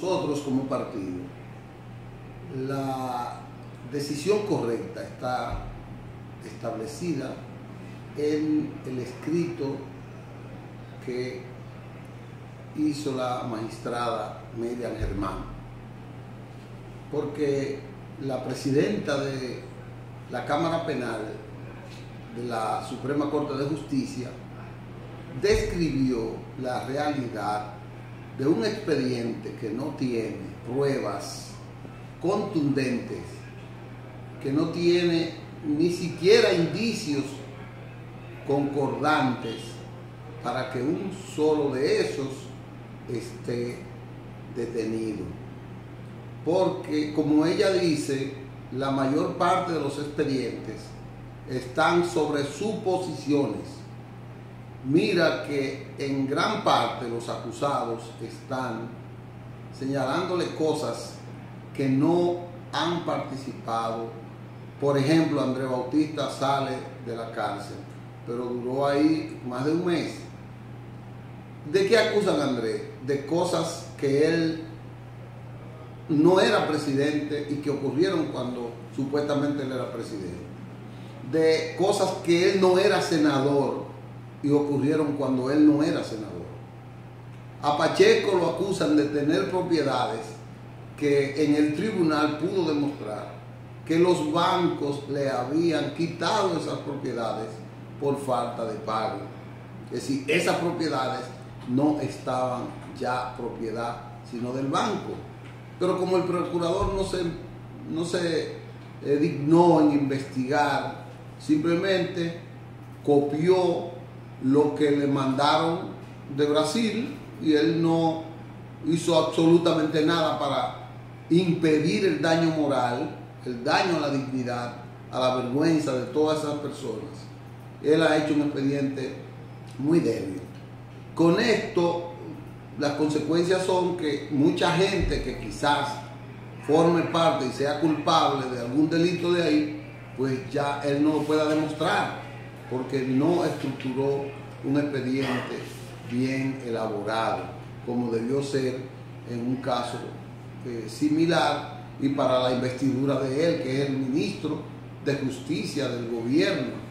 Nosotros como partido, la decisión correcta está establecida en el escrito que hizo la magistrada Miriam Germán, porque la presidenta de la Cámara Penal de la Suprema Corte de Justicia describió la realidad de un expediente que no tiene pruebas contundentes, que no tiene ni siquiera indicios concordantes para que un solo de esos esté detenido. Porque, como ella dice, la mayor parte de los expedientes están sobre suposiciones mira que en gran parte los acusados están señalándole cosas que no han participado. Por ejemplo, André Bautista sale de la cárcel, pero duró ahí más de un mes. ¿De qué acusan a André? De cosas que él no era presidente y que ocurrieron cuando supuestamente él era presidente. De cosas que él no era senador y ocurrieron cuando él no era senador. A Pacheco lo acusan de tener propiedades que en el tribunal pudo demostrar que los bancos le habían quitado esas propiedades por falta de pago. Es decir, esas propiedades no estaban ya propiedad, sino del banco. Pero como el procurador no se, no se eh, dignó en investigar, simplemente copió lo que le mandaron de Brasil y él no hizo absolutamente nada para impedir el daño moral, el daño a la dignidad, a la vergüenza de todas esas personas. Él ha hecho un expediente muy débil. Con esto, las consecuencias son que mucha gente que quizás forme parte y sea culpable de algún delito de ahí, pues ya él no lo pueda demostrar porque no estructuró un expediente bien elaborado, como debió ser en un caso eh, similar y para la investidura de él, que es el ministro de Justicia del gobierno